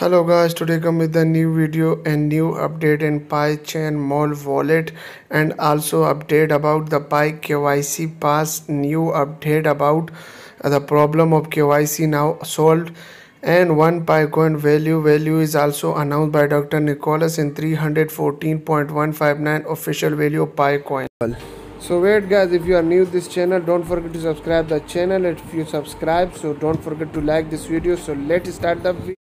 hello guys today come with a new video and new update in PiChain Mall wallet and also update about the Pi KYC pass new update about the problem of KYC now solved and one Coin value value is also announced by Dr. Nicolas in 314.159 official value of Coin. So wait guys if you are new to this channel don't forget to subscribe the channel if you subscribe so don't forget to like this video so let's start the video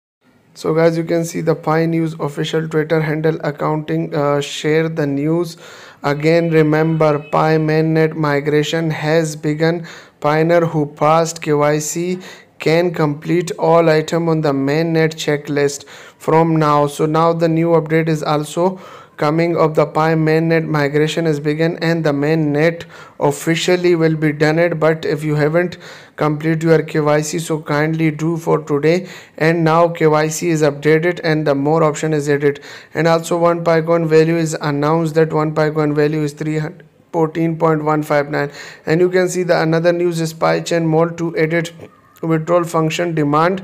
so guys you can see the pi news official twitter handle accounting uh, share the news. Again remember pi mainnet migration has begun. Pioneer who passed kyc can complete all item on the mainnet checklist from now. So now the new update is also coming of the pi mainnet migration is begun and the mainnet officially will be done it. But if you haven't complete your kyc so kindly do for today. And now kyc is updated and the more option is added. And also one picoin value is announced that one picoin value is 300 14.159 and you can see the another news is PiChain Mall to edit withdrawal function demand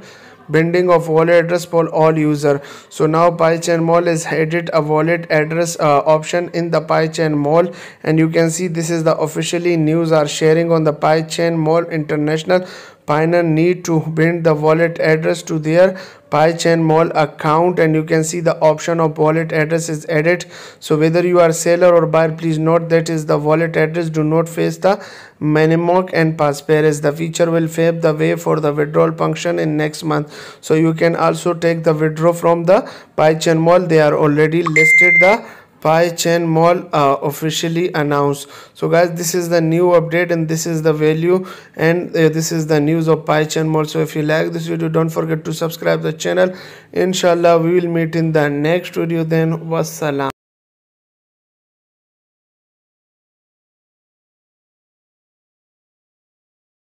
binding of wallet address for all user. So now PiChain Mall is added a wallet address uh, option in the PiChain Mall. And you can see this is the officially news are sharing on the PiChain Mall International Pioneer need to bind the wallet address to their PiChain Mall account and you can see the option of wallet address is added. So whether you are seller or buyer, please note that is the wallet address. Do not face the Mnemonic and Passphrase. The feature will pave the way for the withdrawal function in next month. So you can also take the withdraw from the PiChain Mall. They are already listed the PiChain Mall uh, officially announced. So guys, this is the new update and this is the value and uh, this is the news of PiChain Mall. So if you like this video, don't forget to subscribe the channel. Inshallah, we will meet in the next video. Then wassalam.